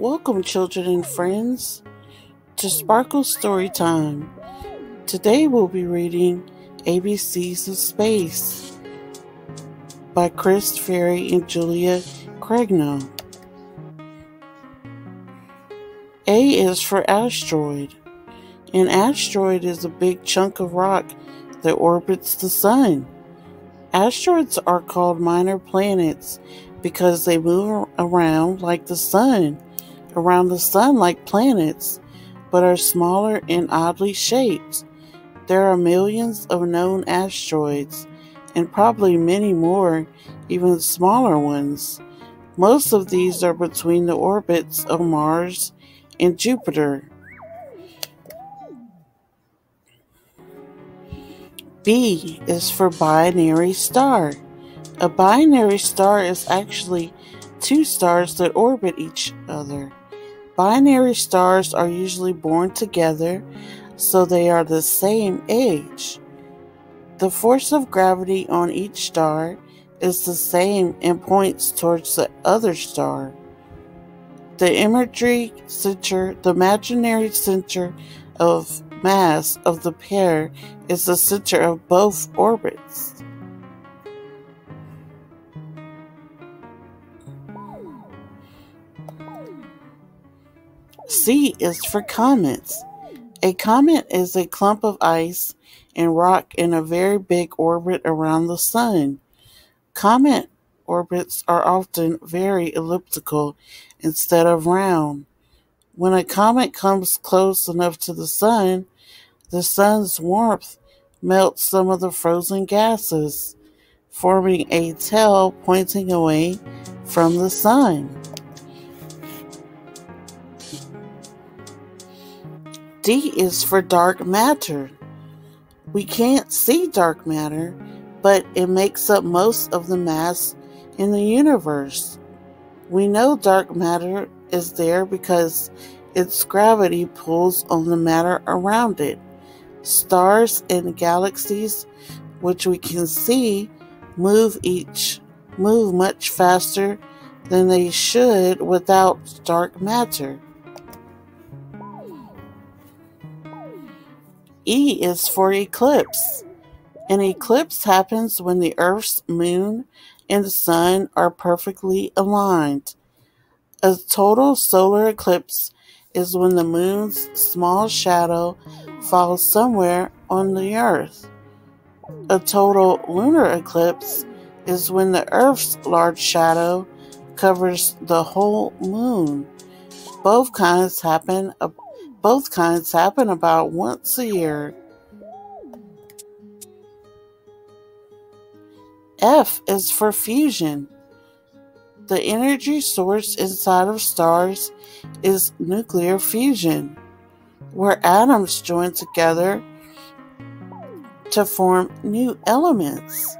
Welcome, children and friends, to Sparkle Story Time. Today we'll be reading ABCs of Space by Chris Ferrie and Julia Kregenow. A is for asteroid. An asteroid is a big chunk of rock that orbits the sun. Asteroids are called minor planets because they move around like the sun around the sun like planets, but are smaller and oddly shaped. There are millions of known asteroids, and probably many more, even smaller ones. Most of these are between the orbits of Mars and Jupiter. B is for binary star. A binary star is actually two stars that orbit each other. Binary stars are usually born together, so they are the same age. The force of gravity on each star is the same and points towards the other star. The imagery center, the imaginary center of mass of the pair is the center of both orbits. C is for comets. A comet is a clump of ice and rock in a very big orbit around the sun. Comet orbits are often very elliptical instead of round. When a comet comes close enough to the sun, the sun's warmth melts some of the frozen gases, forming a tail pointing away from the sun. D is for dark matter. We can't see dark matter, but it makes up most of the mass in the universe. We know dark matter is there because its gravity pulls on the matter around it. Stars and galaxies, which we can see, move each move much faster than they should without dark matter. E is for eclipse. An eclipse happens when the Earth's moon and the sun are perfectly aligned. A total solar eclipse is when the moon's small shadow falls somewhere on the Earth. A total lunar eclipse is when the Earth's large shadow covers the whole moon. Both kinds happen both kinds happen about once a year. F is for fusion. The energy source inside of stars is nuclear fusion, where atoms join together to form new elements.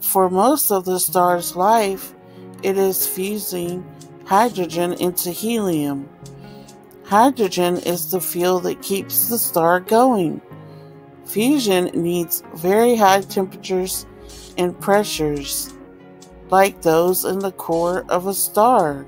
For most of the star's life, it is fusing hydrogen into helium. Hydrogen is the fuel that keeps the star going. Fusion needs very high temperatures and pressures, like those in the core of a star.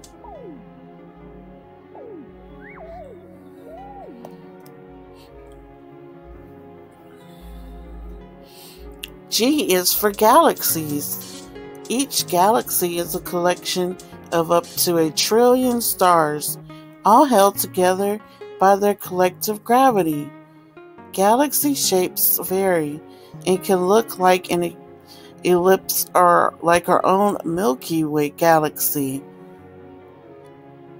G is for galaxies. Each galaxy is a collection of up to a trillion stars all held together by their collective gravity. Galaxy shapes vary and can look like an ellipse or like our own Milky Way galaxy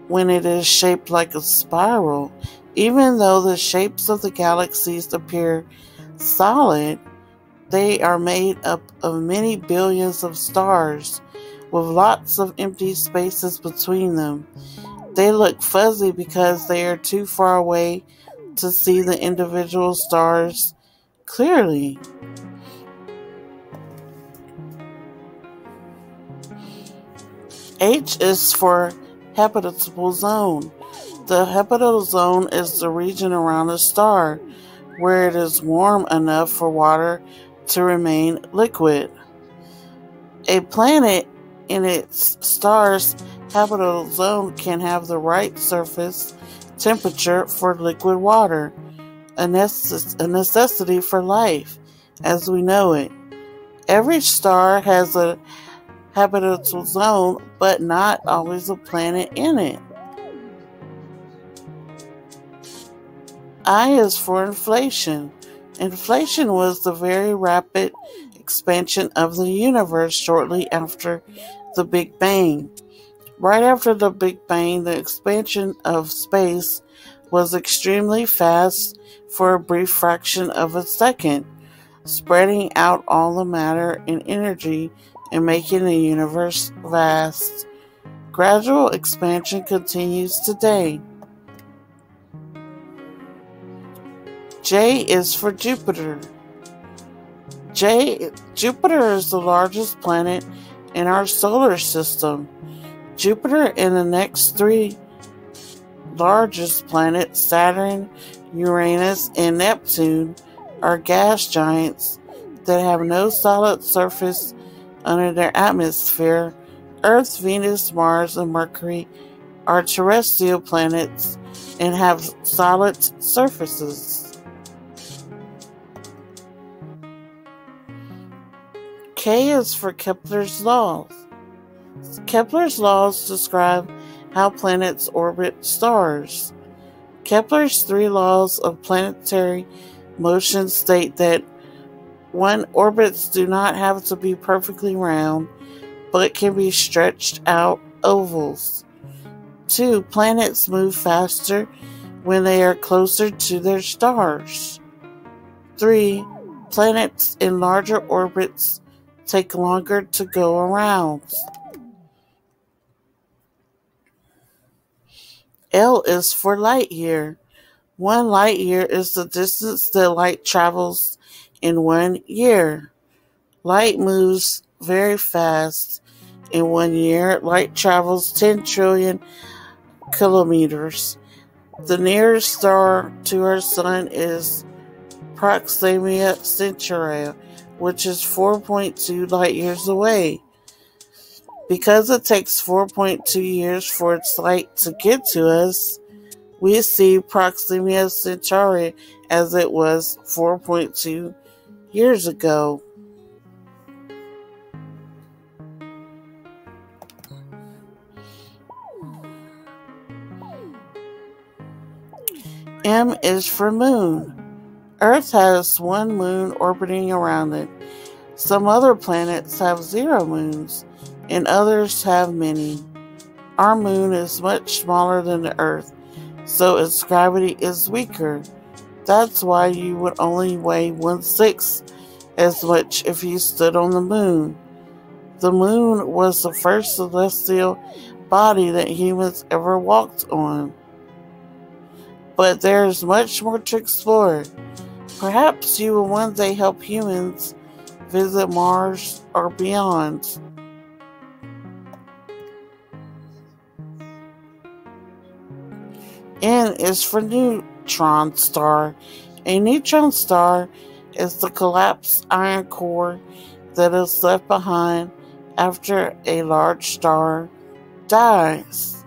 when it is shaped like a spiral. Even though the shapes of the galaxies appear solid, they are made up of many billions of stars with lots of empty spaces between them. They look fuzzy because they are too far away to see the individual stars clearly. H is for habitable zone. The habitable zone is the region around a star where it is warm enough for water to remain liquid. A planet in its stars habitable zone can have the right surface temperature for liquid water, a, necess- a necessity for life as we know it. Every star has a habitable zone, but not always a planet in it. I is for inflation. Inflation was the very rapid expansion of the universe shortly after the Big Bang. Right after the Big Bang, the expansion of space was extremely fast for a brief fraction of a second, spreading out all the matter and energy and making the universe vast. Gradual expansion continues today. J is for Jupiter. J Jupiter is the largest planet in our solar system. Jupiter and the next three largest planets, Saturn, Uranus, and Neptune, are gas giants that have no solid surface under their atmosphere. Earth, Venus, Mars, and Mercury are terrestrial planets and have solid surfaces. K is for Kepler's laws. Kepler's laws describe how planets orbit stars. Kepler's three laws of planetary motion state that one, orbits do not have to be perfectly round, but can be stretched out ovals. Two, planets move faster when they are closer to their stars. Three, planets in larger orbits take longer to go around. L is for light year. One light year is the distance that light travels in one year. Light moves very fast. In one year, light travels 10 trillion kilometers. The nearest star to our sun is Proxima Centauri, which is 4.2 light years away. Because it takes 4.2 years for its light to get to us, we see Proxima Centauri as it was 4.2 years ago. M is for moon. Earth has one moon orbiting around it. Some other planets have zero moons, and others have many. Our moon is much smaller than the Earth, so its gravity is weaker. That's why you would only weigh one sixth as much if you stood on the moon. The moon was the first celestial body that humans ever walked on. But there is much more to explore. Perhaps you will one day help humans visit Mars or beyond. N is for neutron star. A neutron star is the collapsed iron core that is left behind after a large star dies.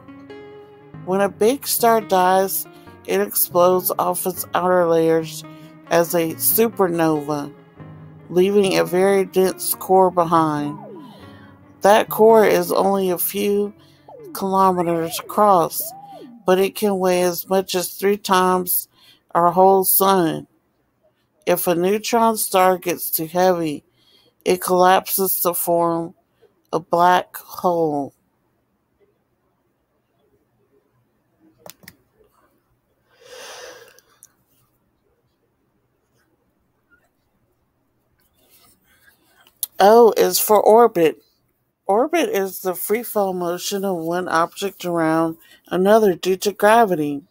When a big star dies, it explodes off its outer layers as a supernova, leaving a very dense core behind. That core is only a few kilometers across, but it can weigh as much as three times our whole sun. If a neutron star gets too heavy, it collapses to form a black hole. O is for orbit. Orbit is the free fall motion of one object around another due to gravity.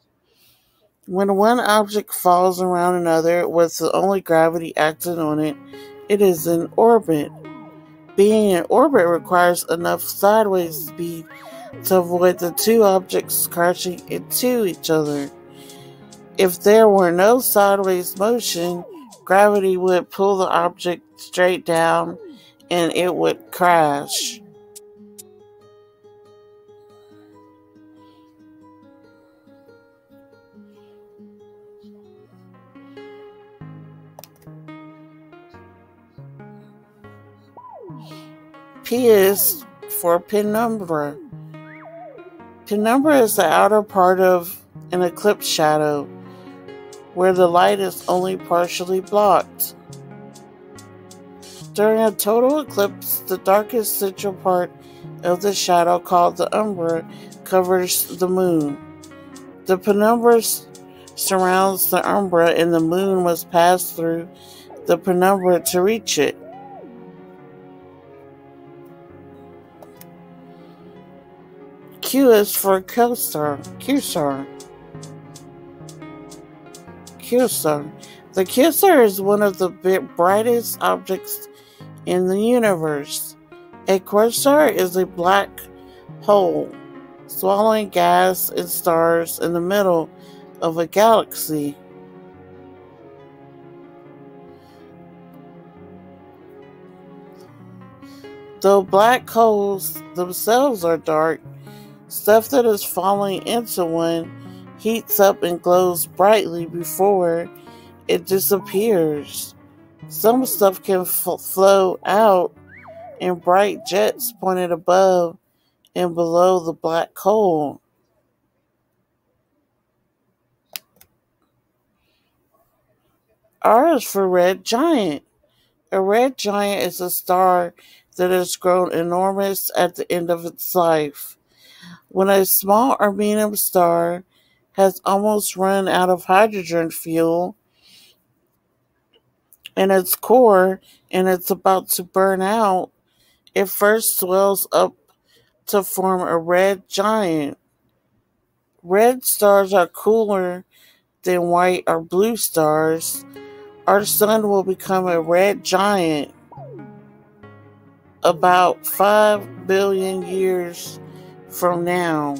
When one object falls around another with the only gravity acting on it, it is in orbit. Being in orbit requires enough sideways speed to avoid the two objects crashing into each other. If there were no sideways motion, gravity would pull the object straight down and it would crash. P is for penumbra. Penumbra is the outer part of an eclipse shadow where the light is only partially blocked. During a total eclipse, the darkest central part of the shadow, called the umbra, covers the moon. The penumbra surrounds the umbra, and the moon must pass through the penumbra to reach it. Q is for Q-star. Q-star. Q-star. The Q-star is one of the brightest objects in the universe. A quasar is a black hole swallowing gas and stars in the middle of a galaxy. Though black holes themselves are dark, stuff that is falling into one heats up and glows brightly before it disappears. Some stuff can f- flow out in bright jets pointed above and below the black hole. R is for red giant. A red giant is a star that has grown enormous at the end of its life. When a small or medium star has almost run out of hydrogen fuel in its core and it's about to burn out, it first swells up to form a red giant. Red stars are cooler than white or blue stars. Our sun will become a red giant about 5 billion years from now.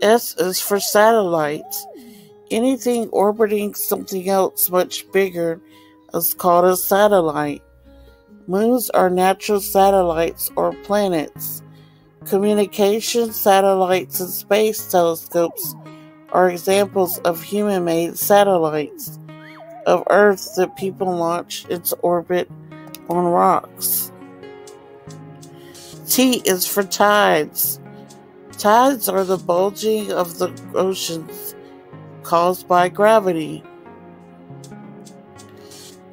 S is for satellites. Anything orbiting something else much bigger is called a satellite. Moons are natural satellites or planets. Communication satellites and space telescopes are examples of human made satellites of Earth that people launch its orbit on rocks. T is for tides. Tides are the bulging of the oceans caused by gravity.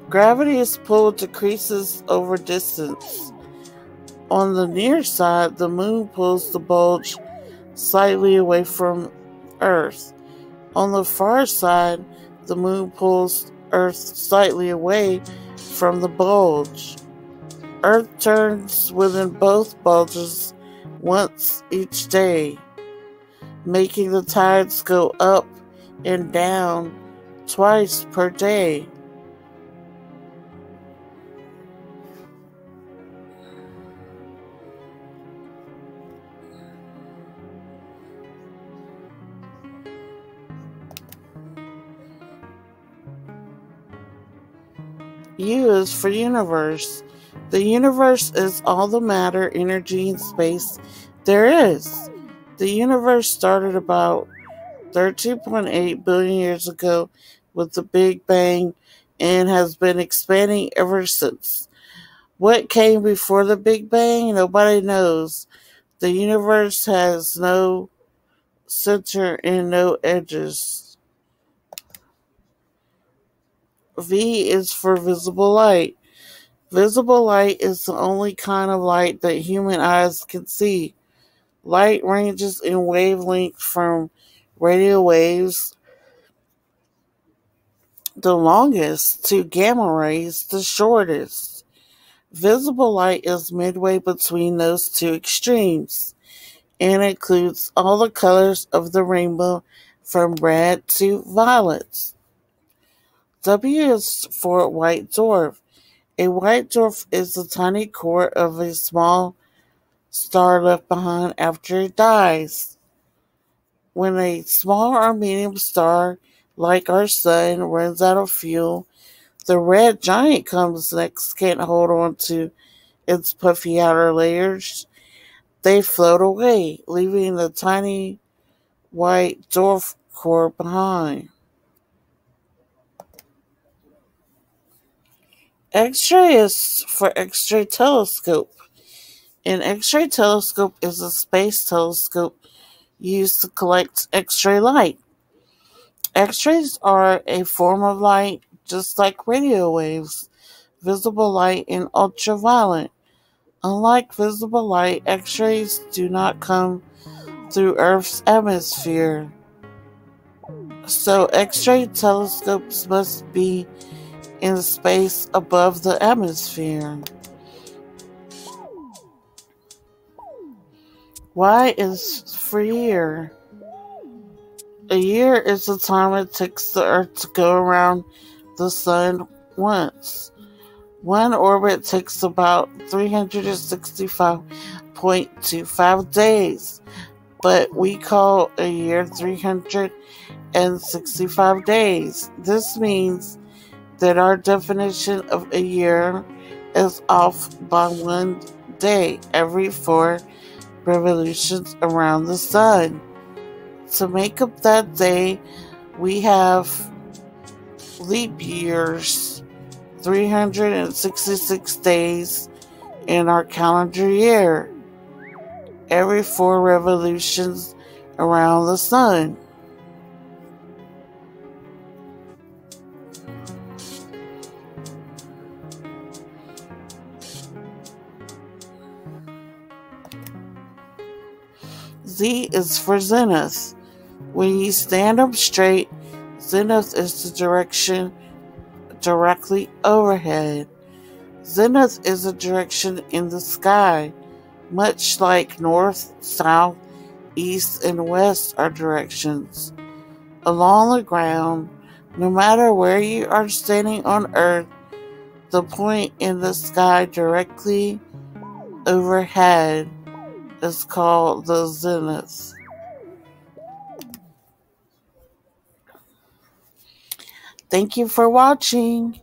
Gravity is pulled decreases over distance. On the near side, the moon pulls the bulge slightly away from Earth. On the far side, the moon pulls Earth slightly away from the bulge. Earth turns within both bulges once each day, making the tides go up and down twice per day. U is for universe. The universe is all the matter, energy, and space there is. The universe started about 13.8 billion years ago with the Big Bang and has been expanding ever since. What came before the Big Bang? Nobody knows. The universe has no center and no edges. V is for visible light. Visible light is the only kind of light that human eyes can see. Light ranges in wavelength from radio waves, the longest, to gamma rays, the shortest. Visible light is midway between those two extremes and includes all the colors of the rainbow from red to violet. W is for white dwarf. A white dwarf is the tiny core of a small star left behind after it dies. When a small or medium star like our sun runs out of fuel, the red giant comes next, can't hold on to its puffy outer layers. They float away, leaving the tiny white dwarf core behind. X-ray is for X-ray telescope. An X-ray telescope is a space telescope used to collect X-ray light. X-rays are a form of light just like radio waves, visible light, and ultraviolet. Unlike visible light, X-rays do not come through Earth's atmosphere. So X-ray telescopes must be in space above the atmosphere. Why is for year. A year is the time it takes the Earth to go around the Sun once. One orbit takes about 365.25 days, but we call a year 365 days. This means that our definition of a year is off by one day every four revolutions around the sun. To make up that day, we have leap years, 366 days in our calendar year, every four revolutions around the sun. Z is for zenith. When you stand up straight, zenith is the direction directly overhead. Zenith is a direction in the sky, much like north, south, east, and west are directions. Along the ground, no matter where you are standing on earth, the point in the sky directly overhead is called the zenith. Thank you for watching.